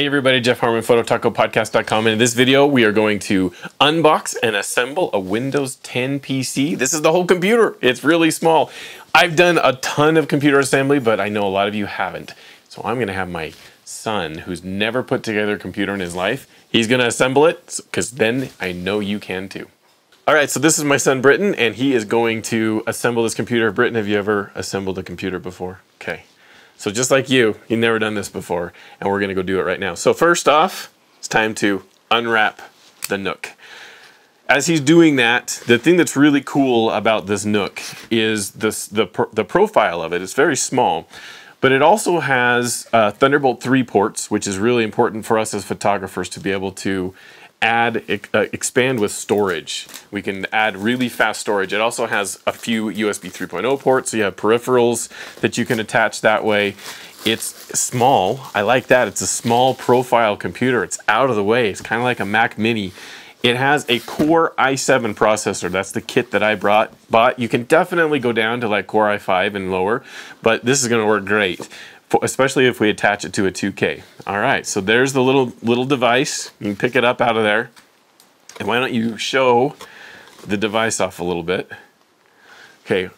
Hey everybody, Jeff Harmon, PhotoTacoPodcast.com. And in this video, we are going to unbox and assemble a Windows 10 PC. This is the whole computer. It's really small. I've done a ton of computer assembly, but I know a lot of you haven't. So I'm gonna have my son, who's never put together a computer in his life, he's gonna assemble it, because then I know you can too. All right, so this is my son Britton, and he is going to assemble this computer. Britton, have you ever assembled a computer before? Okay. So just like you, you've never done this before, and we're gonna go do it right now. So first off, it's time to unwrap the NUC. As he's doing that, the thing that's really cool about this NUC is this, the, the profile of it. It's very small, but it also has uh, Thunderbolt 3 ports, which is really important for us as photographers to be able to add, uh, expand with storage. We can add really fast storage. It also has a few USB 3.0 ports, so you have peripherals that you can attach that way. It's small. I like that. It's a small profile computer. It's out of the way. It's kind of like a Mac Mini. It has a Core i7 processor. That's the kit that I brought. But you can definitely go down to like Core i5 and lower, but this is going to work great especially if we attach it to a 2K. All right, so there's the little little device. You can pick it up out of there. And why don't you show the device off a little bit? Okay.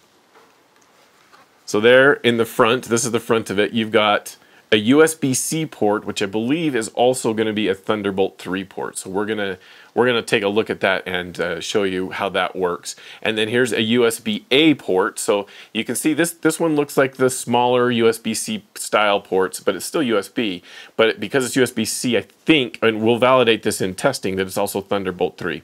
So there in the front, this is the front of it, you've got a USB-C port, which I believe is also going to be a Thunderbolt 3 port. So we're going to we're going to take a look at that and uh, show you how that works. And then here's a USB-A port. So you can see this, this one looks like the smaller USB-C style ports, but it's still USB. But because it's USB-C, I think, and we'll validate this in testing, that it's also Thunderbolt 3.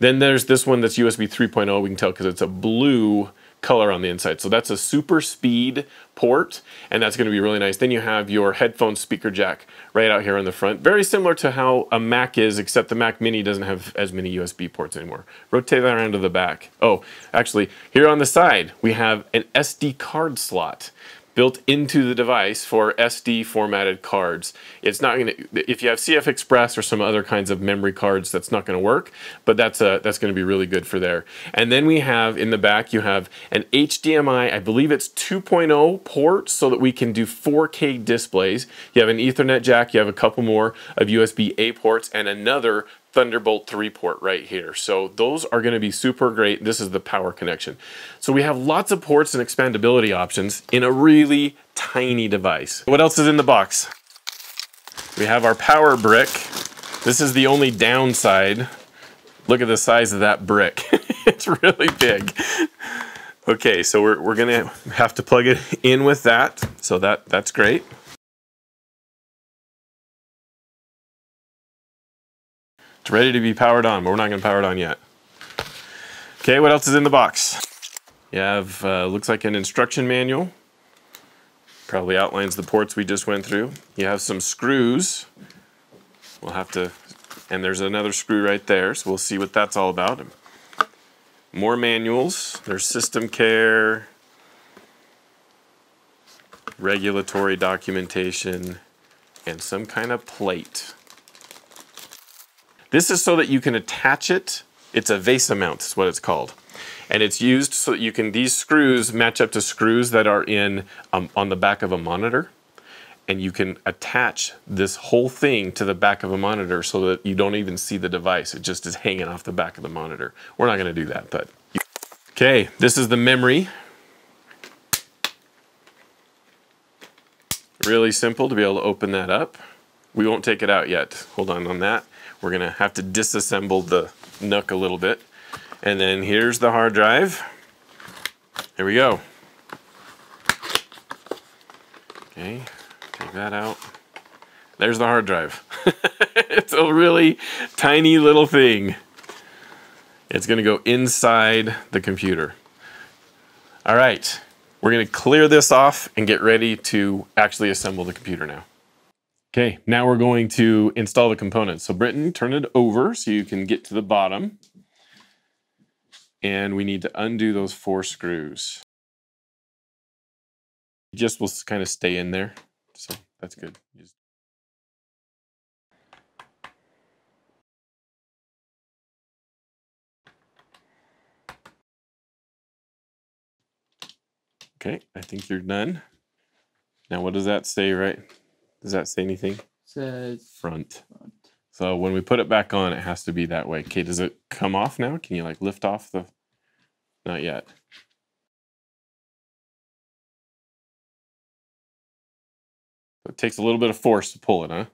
Then there's this one that's USB 3.0. We can tell because it's a blue color on the inside. So that's a super speed port, and that's going to be really nice. Then you have your headphone speaker jack right out here on the front. Very similar to how a Mac is, except the Mac Mini doesn't have as many USB ports anymore. Rotate that around to the back. Oh, actually, here on the side, we have an SD card slot built into the device for SD formatted cards. It's not going to, if you have CF Express or some other kinds of memory cards, that's not going to work, but that's, a, that's going to be really good for there. And then we have in the back, you have an HDMI, I believe it's 2.0 port so that we can do 4K displays. You have an Ethernet jack, you have a couple more of USB-A ports and another Thunderbolt 3 port right here. So those are going to be super great. This is the power connection. So we have lots of ports and expandability options in a really tiny device. What else is in the box? We have our power brick. This is the only downside. Look at the size of that brick. it's really big. Okay, so we're, we're gonna have to plug it in with that. So that, that's great. It's ready to be powered on, but we're not going to power it on yet. Okay, what else is in the box? You have, uh, looks like an instruction manual. Probably outlines the ports we just went through. You have some screws. We'll have to, and there's another screw right there, so we'll see what that's all about. More manuals. There's system care, regulatory documentation, and some kind of plate. This is so that you can attach it. It's a VESA mount is what it's called. And it's used so that you can, these screws match up to screws that are in um, on the back of a monitor. And you can attach this whole thing to the back of a monitor so that you don't even see the device. It just is hanging off the back of the monitor. We're not gonna do that, but. Okay, this is the memory. Really simple to be able to open that up. We won't take it out yet. Hold on on that. We're gonna have to disassemble the NUC a little bit. And then here's the hard drive. Here we go. Okay, take that out. There's the hard drive. it's a really tiny little thing. It's gonna go inside the computer. All right, we're gonna clear this off and get ready to actually assemble the computer now. Okay, now we're going to install the components. So Britton, turn it over so you can get to the bottom. And we need to undo those four screws. It just will kind of stay in there. So that's good. Okay, I think you're done. Now what does that say, right? Does that say anything? Says front. front. So when we put it back on, it has to be that way. Okay, does it come off now? Can you like lift off the? Not yet. It takes a little bit of force to pull it, huh?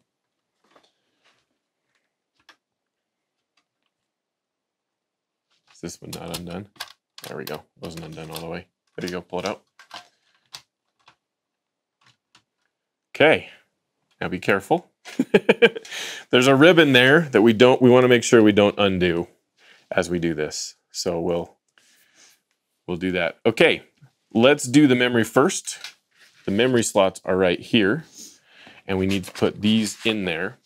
Is this one not undone? There we go. It Wasn't undone all the way. There you go. Pull it out. Okay. Now be careful. There's a ribbon there that we don't we want to make sure we don't undo as we do this. So we'll we'll do that. Okay. Let's do the memory first. The memory slots are right here and we need to put these in there.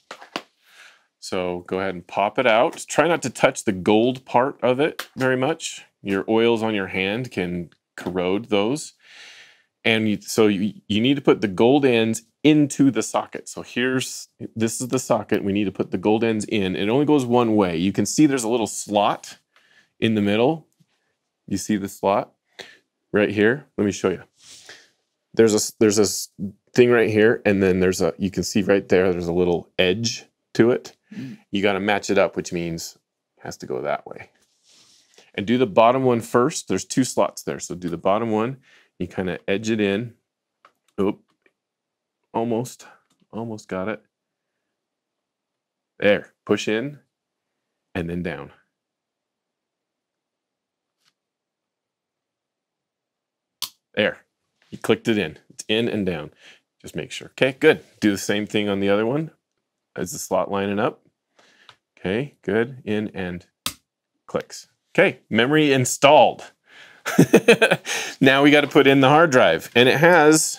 So go ahead and pop it out. Try not to touch the gold part of it very much. Your oils on your hand can corrode those. And you, so you, you need to put the gold ends into the socket. So here's, this is the socket. We need to put the gold ends in. It only goes one way. You can see there's a little slot in the middle. You see the slot right here? Let me show you. There's a, there's a thing right here. And then there's a, you can see right there, there's a little edge to it. Mm. You got to match it up, which means it has to go that way. And do the bottom one first. There's two slots there. So do the bottom one. You kind of edge it in. Oop. Almost. Almost got it. There. Push in and then down. There. You clicked it in. It's in and down. Just make sure. Okay, good. Do the same thing on the other one. Is the slot lining up? Okay, good. In and clicks. Okay, memory installed. now we got to put in the hard drive. And it has,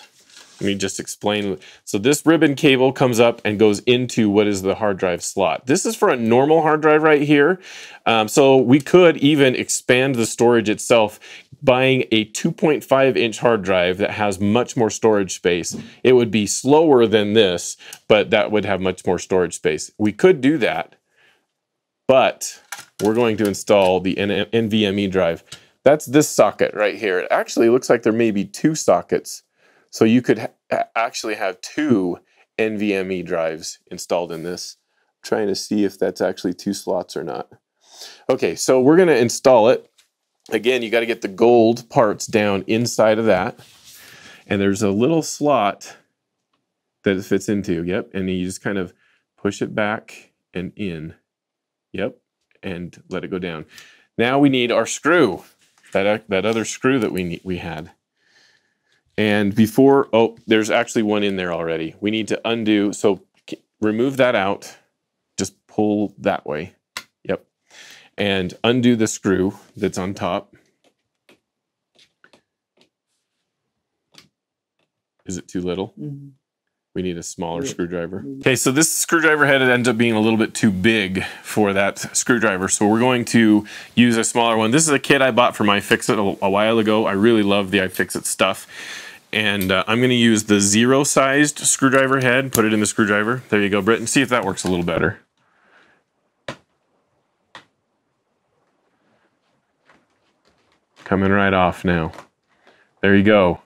let me just explain. So this ribbon cable comes up and goes into what is the hard drive slot. This is for a normal hard drive right here. Um, so we could even expand the storage itself buying a 2.5 inch hard drive that has much more storage space. It would be slower than this, but that would have much more storage space. We could do that, but we're going to install the NVMe drive. That's this socket right here. It actually looks like there may be two sockets. So you could ha actually have two NVMe drives installed in this. I'm trying to see if that's actually two slots or not. Okay, so we're gonna install it. Again, you got to get the gold parts down inside of that. And there's a little slot that it fits into. Yep. And you just kind of push it back and in. Yep. And let it go down. Now we need our screw, that, that other screw that we, we had. And before, oh, there's actually one in there already. We need to undo, so remove that out. Just pull that way yep. and undo the screw that's on top. Is it too little? Mm -hmm. We need a smaller yeah. screwdriver. Okay, so this screwdriver head ends up being a little bit too big for that screwdriver. So we're going to use a smaller one. This is a kit I bought from iFixit a, a while ago. I really love the iFixit stuff. And uh, I'm gonna use the zero sized screwdriver head, put it in the screwdriver. There you go, Britt, and see if that works a little better. coming right off now. There you go.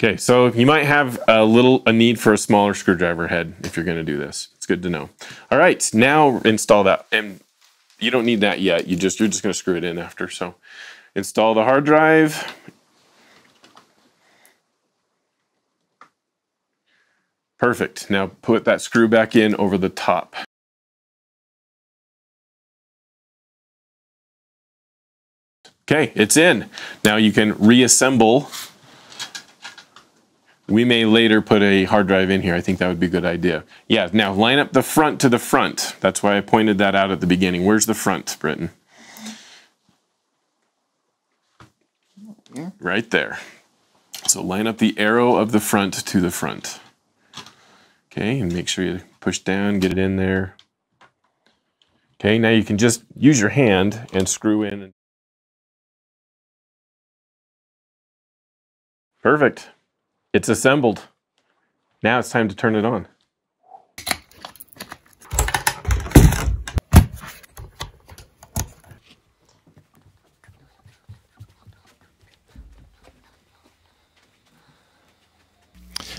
Okay, so you might have a little a need for a smaller screwdriver head if you're going to do this. It's good to know. All right, now install that, and you don't need that yet. You just you're just going to screw it in after. So install the hard drive. Perfect. Now put that screw back in over the top. Okay, it's in. Now you can reassemble. We may later put a hard drive in here. I think that would be a good idea. Yeah, now line up the front to the front. That's why I pointed that out at the beginning. Where's the front, Britton? Right there. So line up the arrow of the front to the front. Okay, and make sure you push down, get it in there. Okay, now you can just use your hand and screw in. Perfect. It's assembled. Now it's time to turn it on.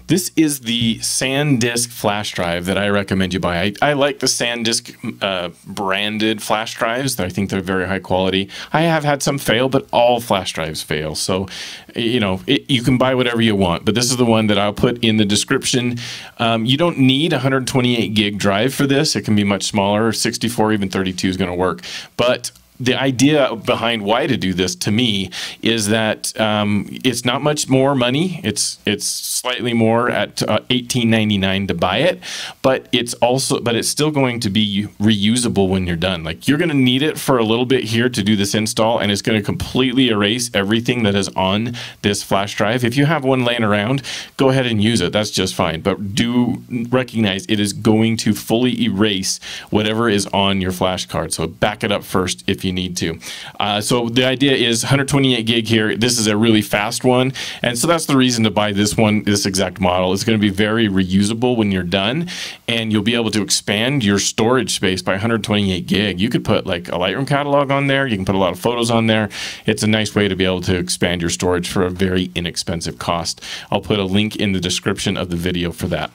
This is the SanDisk flash drive that I recommend you buy. I, I like the SanDisk uh, branded flash drives. I think they're very high quality. I have had some fail, but all flash drives fail. So, you know, it, you can buy whatever you want, but this is the one that I'll put in the description. Um, you don't need a 128 gig drive for this. It can be much smaller. 64, even 32 is going to work. But the idea behind why to do this to me is that um, it's not much more money. It's it's slightly more at uh, eighteen ninety nine to buy it, but it's also but it's still going to be reusable when you're done. Like you're going to need it for a little bit here to do this install, and it's going to completely erase everything that is on this flash drive. If you have one laying around, go ahead and use it. That's just fine. But do recognize it is going to fully erase whatever is on your flash card. So back it up first if you you need to. Uh, so the idea is 128 gig here. This is a really fast one. And so that's the reason to buy this one, this exact model. It's going to be very reusable when you're done. And you'll be able to expand your storage space by 128 gig. You could put like a Lightroom catalog on there. You can put a lot of photos on there. It's a nice way to be able to expand your storage for a very inexpensive cost. I'll put a link in the description of the video for that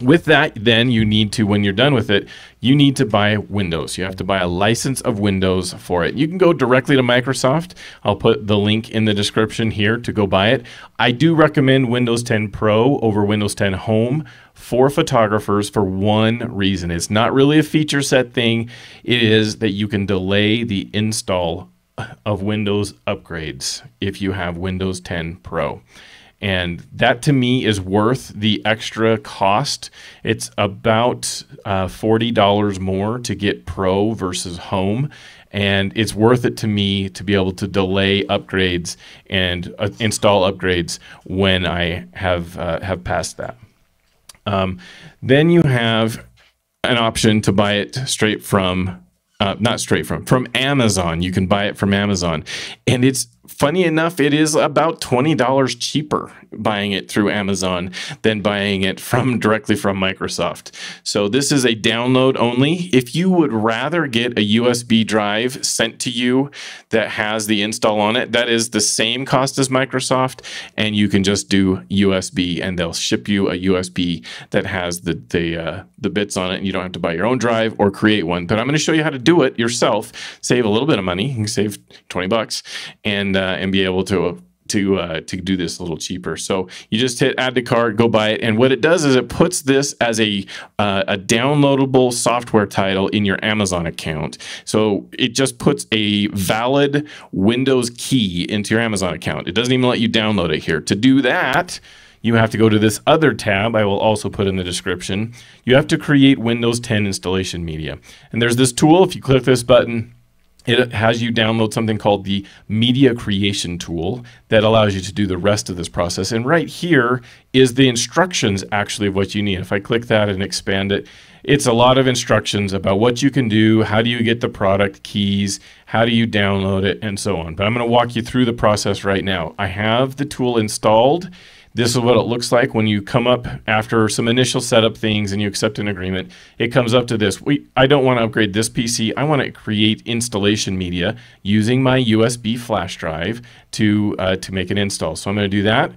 with that, then you need to, when you're done with it, you need to buy Windows. You have to buy a license of Windows for it. You can go directly to Microsoft. I'll put the link in the description here to go buy it. I do recommend Windows 10 Pro over Windows 10 Home for photographers for one reason. It's not really a feature set thing, it is that you can delay the install of Windows upgrades if you have Windows 10 Pro. And that to me is worth the extra cost. It's about uh, $40 more to get Pro versus Home. And it's worth it to me to be able to delay upgrades and uh, install upgrades when I have, uh, have passed that. Um, then you have an option to buy it straight from uh, not straight from from Amazon. You can buy it from Amazon, and it's funny enough, it is about $20 cheaper buying it through Amazon than buying it from directly from Microsoft. So this is a download only. If you would rather get a USB drive sent to you that has the install on it, that is the same cost as Microsoft and you can just do USB and they'll ship you a USB that has the the uh, the bits on it and you don't have to buy your own drive or create one. But I'm going to show you how to do it yourself. Save a little bit of money. You can save 20 bucks and uh, and be able to to uh, to do this a little cheaper. So you just hit add to cart, go buy it, and what it does is it puts this as a uh, a downloadable software title in your Amazon account. So it just puts a valid Windows key into your Amazon account. It doesn't even let you download it here. To do that. You have to go to this other tab I will also put in the description. You have to create Windows 10 installation media. And there's this tool. If you click this button, it has you download something called the media creation tool that allows you to do the rest of this process. And right here is the instructions actually of what you need. If I click that and expand it, it's a lot of instructions about what you can do, how do you get the product keys, how do you download it, and so on. But I'm going to walk you through the process right now. I have the tool installed this is what it looks like when you come up after some initial setup things and you accept an agreement. It comes up to this. We, I don't want to upgrade this PC. I want to create installation media using my USB flash drive to, uh, to make an install. So I'm going to do that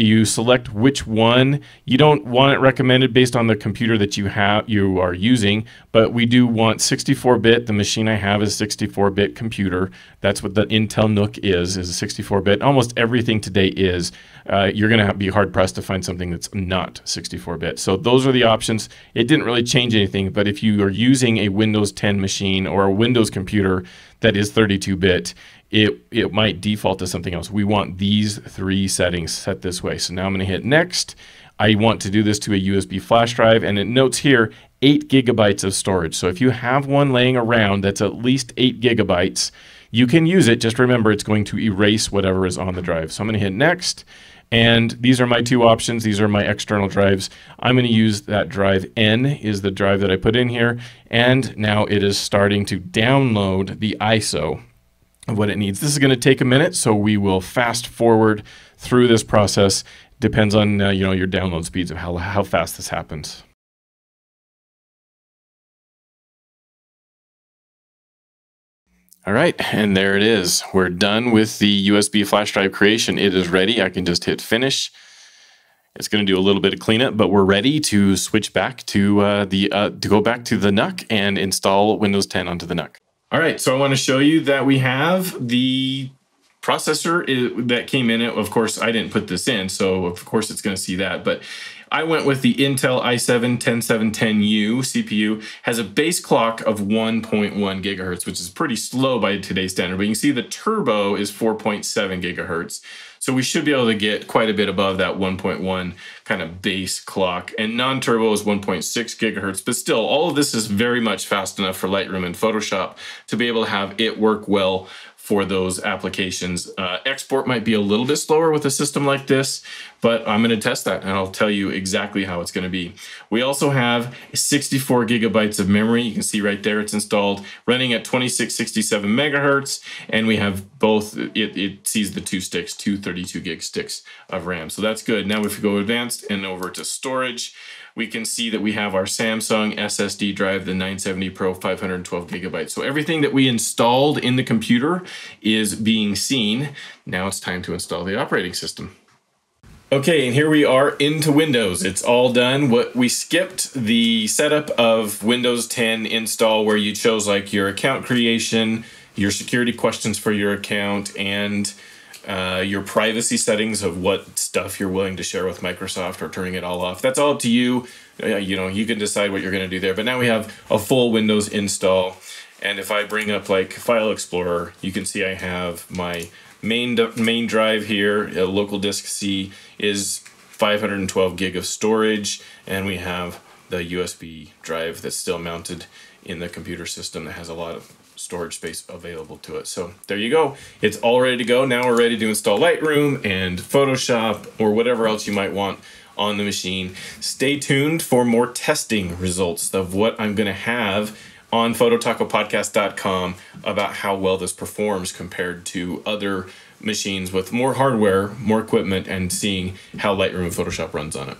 you select which one. You don't want it recommended based on the computer that you have you are using but we do want 64-bit the machine i have is 64-bit computer. That's what the intel NUC is is a 64-bit almost everything today is uh, you're going to be hard pressed to find something that's not 64-bit so those are the options. It didn't really change anything but if you are using a windows 10 machine or a windows computer that is 32-bit it, it might default to something else. We want these three settings set this way. So now I'm going to hit next. I want to do this to a USB flash drive and it notes here eight gigabytes of storage. So if you have one laying around that's at least eight gigabytes, you can use it. Just remember it's going to erase whatever is on the drive. So I'm going to hit next. And these are my two options. These are my external drives. I'm going to use that drive N is the drive that I put in here. And now it is starting to download the ISO of what it needs. This is going to take a minute, so we will fast forward through this process. Depends on uh, you know your download speeds of how, how fast this happens. All right, and there it is. We're done with the USB flash drive creation. It is ready. I can just hit finish. It's going to do a little bit of cleanup, but we're ready to switch back to uh, the uh, to go back to the NUC and install Windows 10 onto the NUC. All right, so I want to show you that we have the processor that came in it. Of course, I didn't put this in, so of course it's going to see that. But I went with the Intel i7 10710U CPU. Has a base clock of 1.1 gigahertz, which is pretty slow by today's standard. But you can see the turbo is 4.7 gigahertz. So we should be able to get quite a bit above that 1.1 kind of base clock. And non-turbo is 1.6 gigahertz, but still all of this is very much fast enough for Lightroom and Photoshop to be able to have it work well for those applications. Uh, export might be a little bit slower with a system like this, but I'm going to test that and I'll tell you exactly how it's going to be. We also have 64 gigabytes of memory. You can see right there it's installed running at 2667 megahertz, and we have both, it, it sees the two sticks, two 32 gig sticks of RAM. So that's good. Now if we go advanced and over to storage, we can see that we have our Samsung SSD drive, the 970 Pro 512 gigabytes. So everything that we installed in the computer is being seen. Now it's time to install the operating system. Okay, and here we are into Windows. It's all done. What we skipped the setup of Windows 10 install where you chose like your account creation, your security questions for your account, and uh, your privacy settings of what stuff you're willing to share with Microsoft or turning it all off. That's all up to you. Uh, you know, you can decide what you're going to do there. But now we have a full Windows install. And if I bring up like File Explorer, you can see I have my main main drive here. A local disk C is 512 gig of storage, and we have the USB drive that's still mounted in the computer system that has a lot of storage space available to it. So there you go. It's all ready to go. Now we're ready to install Lightroom and Photoshop or whatever else you might want on the machine. Stay tuned for more testing results of what I'm going to have on phototacopodcast.com about how well this performs compared to other machines with more hardware, more equipment, and seeing how Lightroom and Photoshop runs on it.